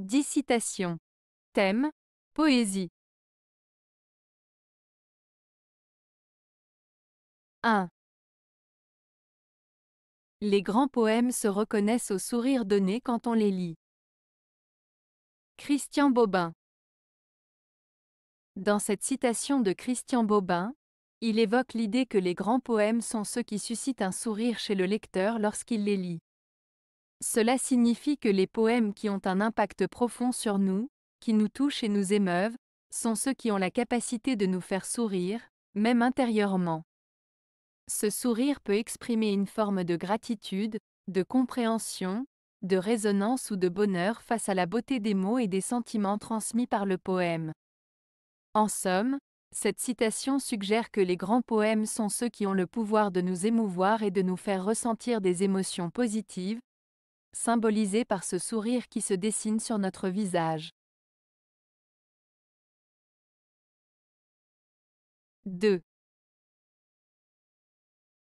10 citations. Thème Poésie. 1. Les grands poèmes se reconnaissent au sourire donné quand on les lit. Christian Bobin. Dans cette citation de Christian Bobin, il évoque l'idée que les grands poèmes sont ceux qui suscitent un sourire chez le lecteur lorsqu'il les lit. Cela signifie que les poèmes qui ont un impact profond sur nous, qui nous touchent et nous émeuvent, sont ceux qui ont la capacité de nous faire sourire, même intérieurement. Ce sourire peut exprimer une forme de gratitude, de compréhension, de résonance ou de bonheur face à la beauté des mots et des sentiments transmis par le poème. En somme, cette citation suggère que les grands poèmes sont ceux qui ont le pouvoir de nous émouvoir et de nous faire ressentir des émotions positives, symbolisées par ce sourire qui se dessine sur notre visage. 2.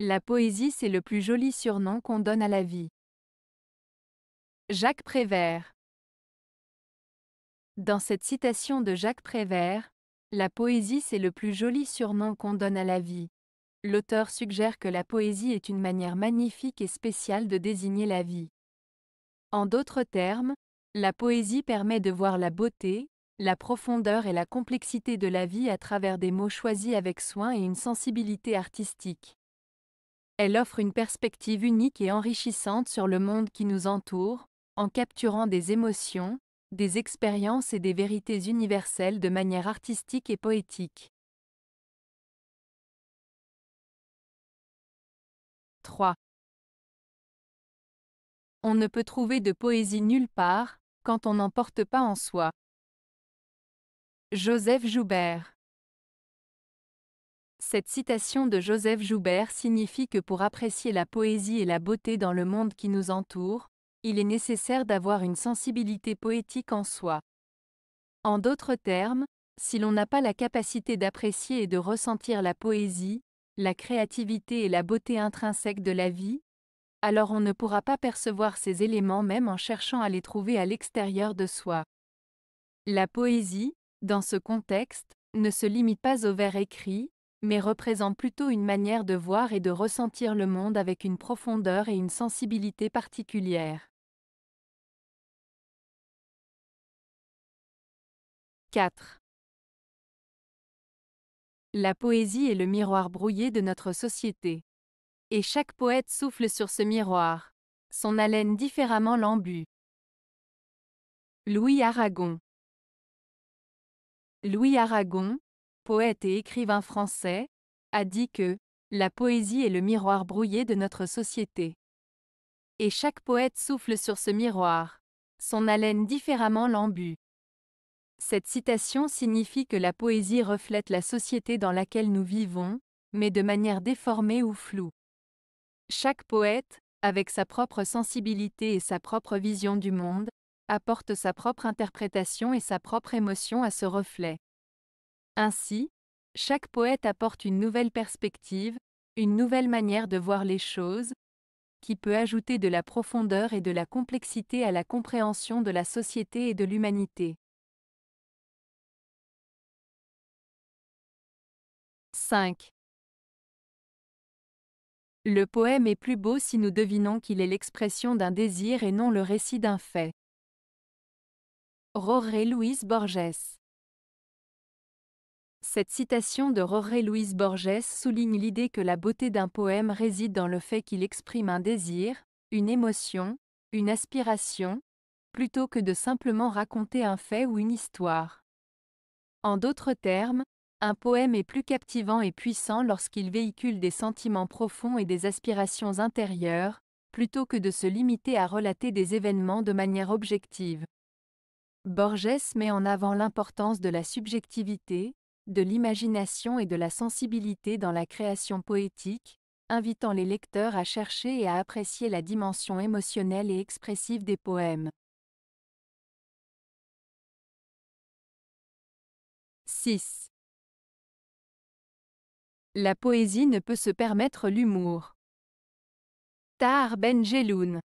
La poésie c'est le plus joli surnom qu'on donne à la vie. Jacques Prévert Dans cette citation de Jacques Prévert, la poésie c'est le plus joli surnom qu'on donne à la vie. L'auteur suggère que la poésie est une manière magnifique et spéciale de désigner la vie. En d'autres termes, la poésie permet de voir la beauté, la profondeur et la complexité de la vie à travers des mots choisis avec soin et une sensibilité artistique. Elle offre une perspective unique et enrichissante sur le monde qui nous entoure, en capturant des émotions, des expériences et des vérités universelles de manière artistique et poétique. 3. On ne peut trouver de poésie nulle part, quand on n'en porte pas en soi. Joseph Joubert cette citation de Joseph Joubert signifie que pour apprécier la poésie et la beauté dans le monde qui nous entoure, il est nécessaire d'avoir une sensibilité poétique en soi. En d'autres termes, si l'on n'a pas la capacité d'apprécier et de ressentir la poésie, la créativité et la beauté intrinsèque de la vie, alors on ne pourra pas percevoir ces éléments même en cherchant à les trouver à l'extérieur de soi. La poésie, dans ce contexte, ne se limite pas aux vers écrits, mais représente plutôt une manière de voir et de ressentir le monde avec une profondeur et une sensibilité particulières. 4. La poésie est le miroir brouillé de notre société. Et chaque poète souffle sur ce miroir. Son haleine différemment l'embue. Louis Aragon Louis Aragon, poète et écrivain français, a dit que la poésie est le miroir brouillé de notre société. Et chaque poète souffle sur ce miroir. Son haleine différemment l'embue. Cette citation signifie que la poésie reflète la société dans laquelle nous vivons, mais de manière déformée ou floue. Chaque poète, avec sa propre sensibilité et sa propre vision du monde, apporte sa propre interprétation et sa propre émotion à ce reflet. Ainsi, chaque poète apporte une nouvelle perspective, une nouvelle manière de voir les choses, qui peut ajouter de la profondeur et de la complexité à la compréhension de la société et de l'humanité. 5. Le poème est plus beau si nous devinons qu'il est l'expression d'un désir et non le récit d'un fait. Roré Louise Borges cette citation de Jorge Luis Borges souligne l'idée que la beauté d'un poème réside dans le fait qu'il exprime un désir, une émotion, une aspiration, plutôt que de simplement raconter un fait ou une histoire. En d'autres termes, un poème est plus captivant et puissant lorsqu'il véhicule des sentiments profonds et des aspirations intérieures, plutôt que de se limiter à relater des événements de manière objective. Borges met en avant l'importance de la subjectivité, de l'imagination et de la sensibilité dans la création poétique, invitant les lecteurs à chercher et à apprécier la dimension émotionnelle et expressive des poèmes. 6. La poésie ne peut se permettre l'humour. Tahar Ben Jeloun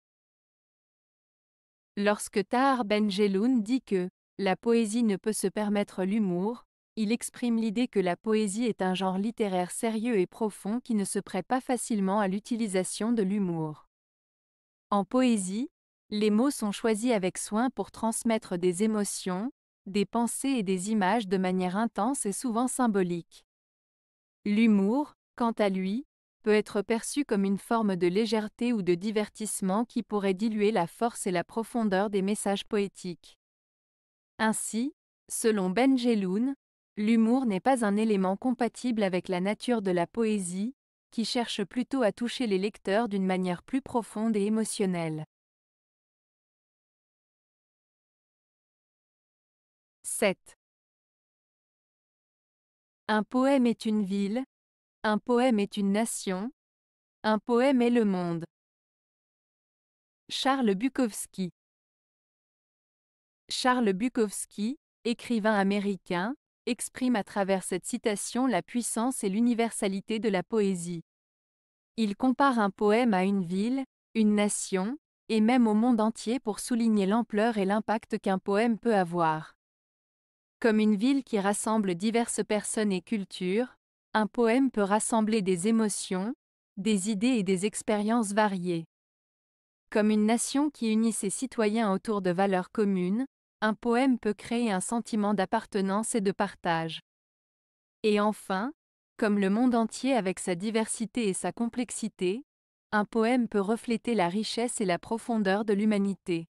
Lorsque Tahar Ben Jelloun dit que la poésie ne peut se permettre l'humour, il exprime l'idée que la poésie est un genre littéraire sérieux et profond qui ne se prête pas facilement à l'utilisation de l'humour. En poésie, les mots sont choisis avec soin pour transmettre des émotions, des pensées et des images de manière intense et souvent symbolique. L'humour, quant à lui, peut être perçu comme une forme de légèreté ou de divertissement qui pourrait diluer la force et la profondeur des messages poétiques. Ainsi, selon Ben Jelloun, l'humour n'est pas un élément compatible avec la nature de la poésie, qui cherche plutôt à toucher les lecteurs d'une manière plus profonde et émotionnelle. 7. Un poème est une ville, un poème est une nation, un poème est le monde. Charles Bukowski Charles Bukowski, écrivain américain, exprime à travers cette citation la puissance et l'universalité de la poésie. Il compare un poème à une ville, une nation, et même au monde entier pour souligner l'ampleur et l'impact qu'un poème peut avoir. Comme une ville qui rassemble diverses personnes et cultures, un poème peut rassembler des émotions, des idées et des expériences variées. Comme une nation qui unit ses citoyens autour de valeurs communes, un poème peut créer un sentiment d'appartenance et de partage. Et enfin, comme le monde entier avec sa diversité et sa complexité, un poème peut refléter la richesse et la profondeur de l'humanité.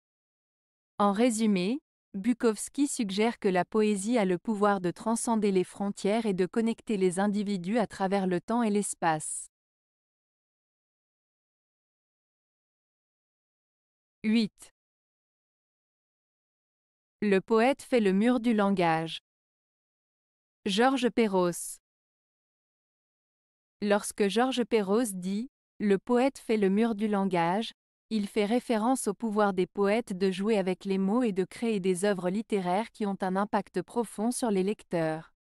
En résumé, Bukowski suggère que la poésie a le pouvoir de transcender les frontières et de connecter les individus à travers le temps et l'espace. 8. Le poète fait le mur du langage. Georges Perros Lorsque Georges Perros dit Le poète fait le mur du langage, il fait référence au pouvoir des poètes de jouer avec les mots et de créer des œuvres littéraires qui ont un impact profond sur les lecteurs.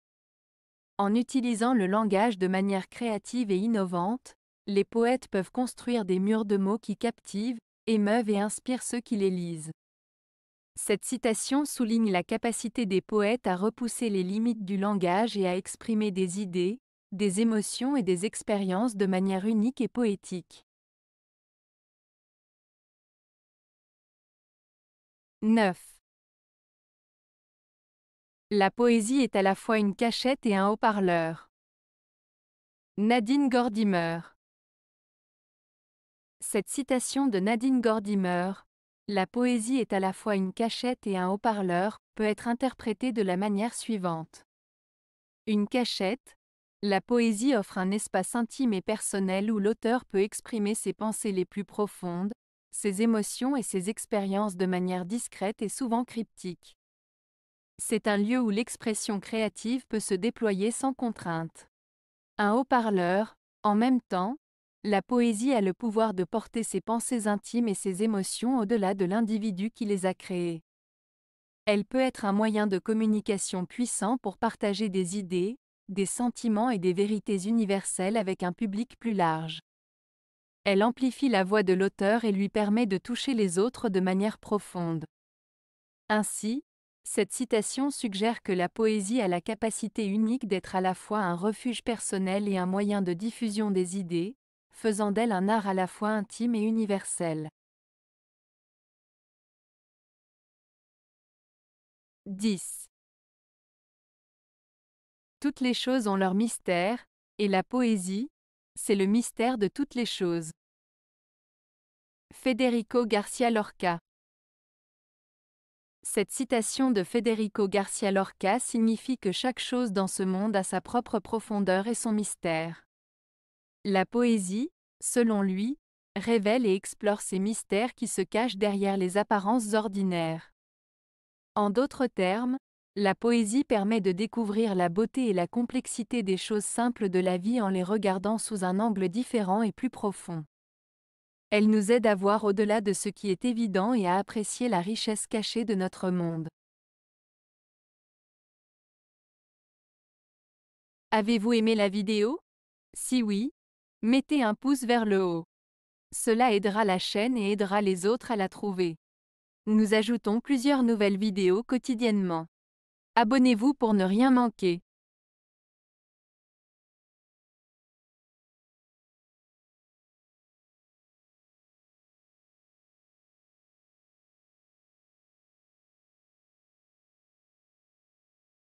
En utilisant le langage de manière créative et innovante, les poètes peuvent construire des murs de mots qui captivent, émeuvent et inspirent ceux qui les lisent. Cette citation souligne la capacité des poètes à repousser les limites du langage et à exprimer des idées, des émotions et des expériences de manière unique et poétique. 9. La poésie est à la fois une cachette et un haut-parleur. Nadine Gordimer Cette citation de Nadine Gordimer, La poésie est à la fois une cachette et un haut-parleur, peut être interprétée de la manière suivante. Une cachette, la poésie offre un espace intime et personnel où l'auteur peut exprimer ses pensées les plus profondes, ses émotions et ses expériences de manière discrète et souvent cryptique. C'est un lieu où l'expression créative peut se déployer sans contrainte. Un haut-parleur, en même temps, la poésie a le pouvoir de porter ses pensées intimes et ses émotions au-delà de l'individu qui les a créées. Elle peut être un moyen de communication puissant pour partager des idées, des sentiments et des vérités universelles avec un public plus large. Elle amplifie la voix de l'auteur et lui permet de toucher les autres de manière profonde. Ainsi, cette citation suggère que la poésie a la capacité unique d'être à la fois un refuge personnel et un moyen de diffusion des idées, faisant d'elle un art à la fois intime et universel. 10. Toutes les choses ont leur mystère, et la poésie, c'est le mystère de toutes les choses. Federico Garcia Lorca Cette citation de Federico Garcia Lorca signifie que chaque chose dans ce monde a sa propre profondeur et son mystère. La poésie, selon lui, révèle et explore ces mystères qui se cachent derrière les apparences ordinaires. En d'autres termes, la poésie permet de découvrir la beauté et la complexité des choses simples de la vie en les regardant sous un angle différent et plus profond. Elle nous aide à voir au-delà de ce qui est évident et à apprécier la richesse cachée de notre monde. Avez-vous aimé la vidéo? Si oui, mettez un pouce vers le haut. Cela aidera la chaîne et aidera les autres à la trouver. Nous ajoutons plusieurs nouvelles vidéos quotidiennement. Abonnez-vous pour ne rien manquer.